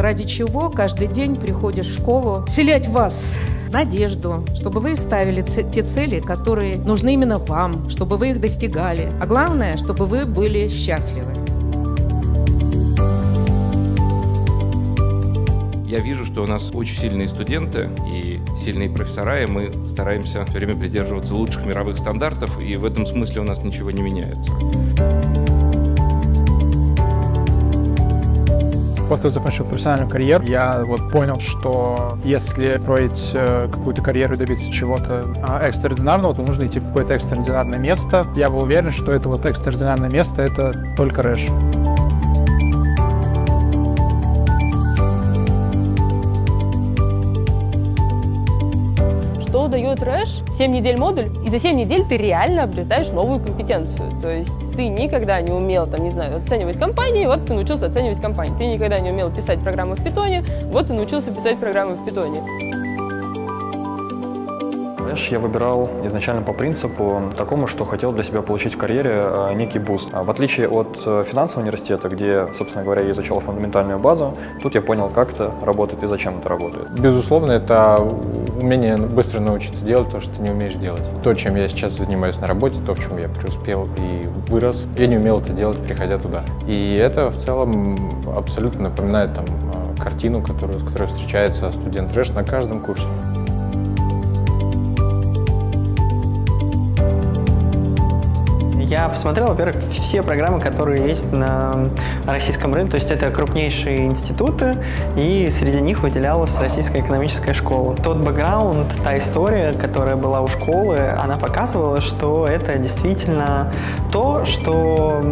ради чего каждый день приходишь в школу, вселять в вас надежду, чтобы вы ставили те цели, которые нужны именно вам, чтобы вы их достигали. А главное, чтобы вы были счастливы. Я вижу, что у нас очень сильные студенты и сильные профессора, и мы стараемся все время придерживаться лучших мировых стандартов, и в этом смысле у нас ничего не меняется. После закончил профессиональную карьеру, я вот понял, что если строить э, какую-то карьеру и добиться чего-то а, экстраординарного, то нужно идти в какое-то экстраординарное место. Я был уверен, что это вот экстраординарное место — это только Рэш. Что дает Рэш? 7 недель модуль, и за 7 недель ты реально обретаешь новую компетенцию. То есть ты никогда не умел, там, не знаю, оценивать компании, вот ты научился оценивать компании. Ты никогда не умел писать программы в питоне, вот ты научился писать программы в питоне. РЭШ я выбирал изначально по принципу такому, что хотел для себя получить в карьере э, некий boost. А в отличие от э, финансового университета, где, собственно говоря, я изучал фундаментальную базу, тут я понял, как это работает и зачем это работает. Безусловно, это умение быстро научиться делать то, что ты не умеешь делать. То, чем я сейчас занимаюсь на работе, то, в чем я преуспел и вырос, я не умел это делать, приходя туда. И это в целом абсолютно напоминает там, э, картину, которую, с которой встречается студент РЭШ на каждом курсе. Я посмотрел, во-первых, все программы, которые есть на российском рынке, то есть это крупнейшие институты, и среди них выделялась Российская экономическая школа. Тот бэкграунд, та история, которая была у школы, она показывала, что это действительно то, что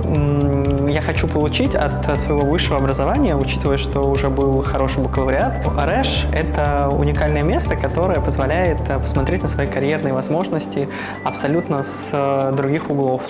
я хочу получить от своего высшего образования, учитывая, что уже был хороший бакалавриат. РЭШ — это уникальное место, которое позволяет посмотреть на свои карьерные возможности абсолютно с других углов.